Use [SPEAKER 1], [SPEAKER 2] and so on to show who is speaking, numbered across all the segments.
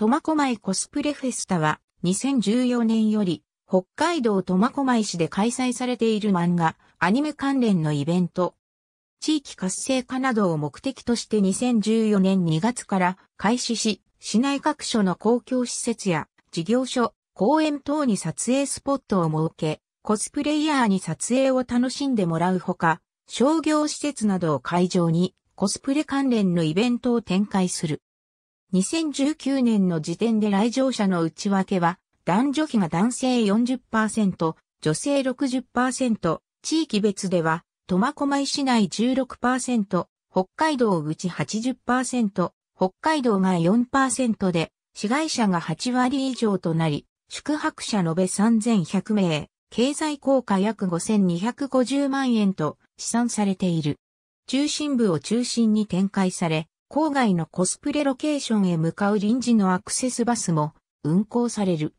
[SPEAKER 1] 苫小牧コスプレフェスタは2014年より北海道苫小牧市で開催されている漫画、アニメ関連のイベント。地域活性化などを目的として2014年2月から開始し、市内各所の公共施設や事業所、公園等に撮影スポットを設け、コスプレイヤーに撮影を楽しんでもらうほか、商業施設などを会場にコスプレ関連のイベントを展開する。2019年の時点で来場者の内訳は、男女比が男性40%、女性60%、地域別では、苫小牧市内16%、北海道内80%、北海道が4%で、市街者が8割以上となり、宿泊者延べ3100名、経済効果約5250万円と試算されている。中心部を中心に展開され、郊外のコスプレロケーションへ向かう臨時のアクセスバスも運行される。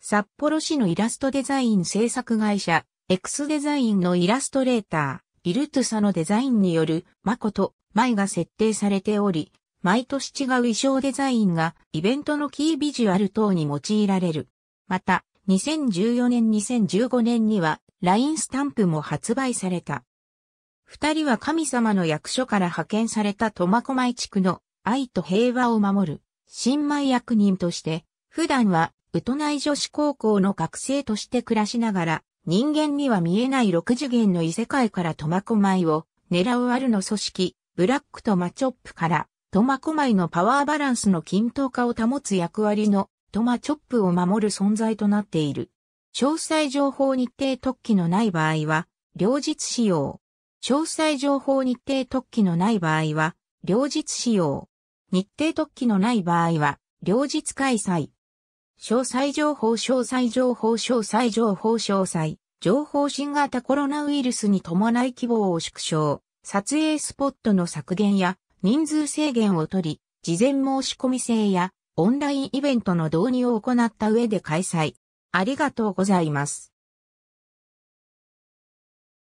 [SPEAKER 1] 札幌市のイラストデザイン制作会社、X デザインのイラストレーター、イルトゥサのデザインによる、マコと、マイが設定されており、毎年違う衣装デザインがイベントのキービジュアル等に用いられる。また、2014年2015年には LINE スタンプも発売された。二人は神様の役所から派遣された苫小牧地区の愛と平和を守る新米役人として、普段は宇都内女子高校の学生として暮らしながら、人間には見えない六次元の異世界から苫小牧を狙うあるの組織、ブラックとマチョップから苫小牧のパワーバランスの均等化を保つ役割のトマチョップを守る存在となっている。詳細情報日程特記のない場合は、両日使用。詳細情報日程特記のない場合は、両日使用。日程特記のない場合は、両日開催。詳細情報詳細情報詳細情報詳細。情報新型コロナウイルスに伴い規模を縮小。撮影スポットの削減や人数制限を取り、事前申し込み制やオンラインイベントの導入を行った上で開催。ありがとうございます。